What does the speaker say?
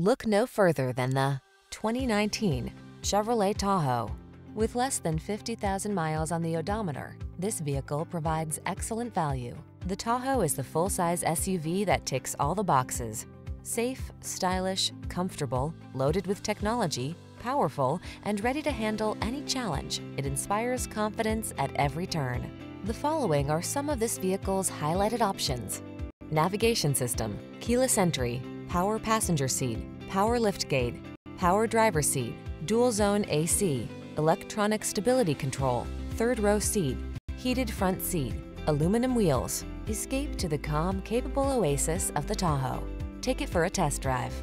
Look no further than the 2019 Chevrolet Tahoe. With less than 50,000 miles on the odometer, this vehicle provides excellent value. The Tahoe is the full-size SUV that ticks all the boxes. Safe, stylish, comfortable, loaded with technology, powerful, and ready to handle any challenge, it inspires confidence at every turn. The following are some of this vehicle's highlighted options. Navigation system, keyless entry, power passenger seat, power liftgate, power driver seat, dual zone AC, electronic stability control, third row seat, heated front seat, aluminum wheels. Escape to the calm, capable oasis of the Tahoe. Take it for a test drive.